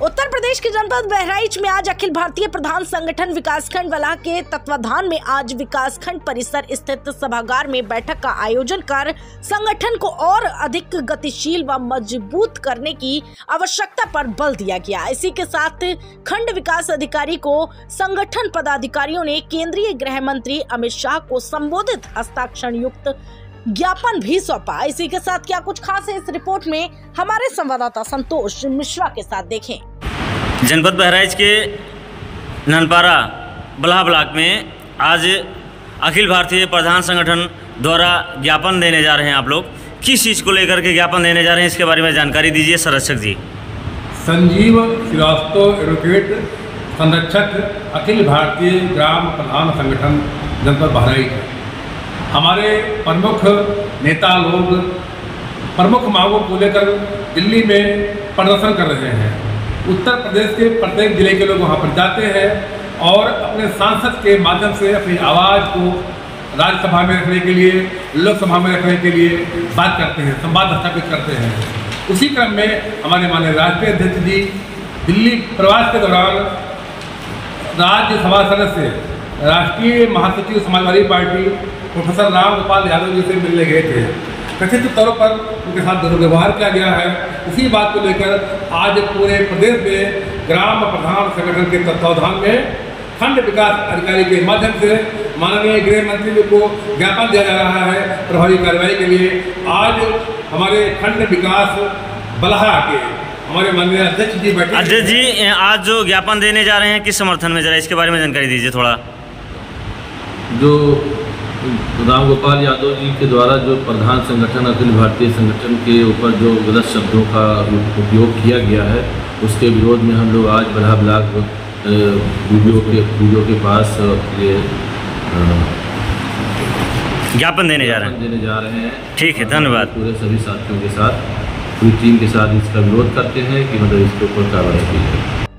प्रदेश के जनपद बहराइच में आज अखिल भारतीय प्रधान संगठन विकासखंड वला के तत्वाधान में आज विकासखंड परिसर स्थित सभागार में बैठक का आयोजन कर संगठन को और अधिक गतिशील व मज़बूत करने की आवश्यकता पर बल दिया गया। इसी के साथ खंड विकास अधिकारी को संगठन पदाधिकारियों ने केंद्रीय गृह मंत्री अमित शाह को संबोधित हस्ताक्षर युक्त ज्ञापन भी सौंपा। इसी के साथ क्या कुछ खास है इस रिपोर्ट में? हमारे संवाददाता संतोष मिश्रा के साथ देखें। जनपद बहराइच के ननपारा बल्हा ब्लॉक में आज अखिल भारतीय प्रधान संगठन द्वारा ज्ञापन देने जा रहे हैं आप लोग। किस चीज़ को लेकर के ज्ञापन देने जा रहे हैं इसके बारे में जानकारी दीजिए संरक्षक जी। संजीव श्रीवास्तव एडवोकेट संरक्षक अखिल भारतीय ग्राम प्रधान संगठन जनपद बहराइच। हमारे प्रमुख नेता लोग, प्रमुख मांगों को लेकर दिल्ली में प्रदर्शन कर रहे हैं। उत्तर प्रदेश के प्रत्येक ज़िले के लोग वहाँ पर जाते हैं और अपने सांसद के माध्यम से अपनी आवाज़ को राज्यसभा में रखने के लिए, लोकसभा में रखने के लिए बात करते हैं, संवाद स्थापित करते हैं। उसी क्रम में हमारे माननीय राष्ट्रीय अध्यक्ष जी दिल्ली प्रवास के दौरान राज्यसभा सदस्य राष्ट्रीय महासचिव समाजवादी पार्टी प्रोफेसर राम गोपाल यादव जी से मिलने गए थे। कथित तौर पर उनके साथ दुर्व्यवहार किया गया है। इसी बात को लेकर आज पूरे प्रदेश में ग्राम प्रधान संगठन के तत्वावधान में खंड विकास अधिकारी के माध्यम से माननीय गृह मंत्री जी को ज्ञापन दिया जा रहा है प्रभावी कार्रवाई के लिए। आज हमारे खंड विकास बलहा के हमारे माननीय अध्यक्ष जी बैठे अध्यक्ष जी, आज जो ज्ञापन देने जा रहे हैं, किस समर्थन में जरा इसके बारे में जानकारी दीजिए थोड़ा। जो राम गोपाल यादव जी के द्वारा जो प्रधान संगठन अखिल भारतीय संगठन के ऊपर जो गलत शब्दों का उपयोग किया गया है उसके विरोध में हम लोग आज बल्हा ब्लाक वीडियो के वीडियो के पास ये ज्ञापन देने जा रहे हैं। देने जा रहे हैं। ठीक है धन्यवाद। पूरे सभी साथियों के साथ पूरी टीम के साथ इसका विरोध करते हैं कि मतलब इसके ऊपर कार्रवाई की जाए।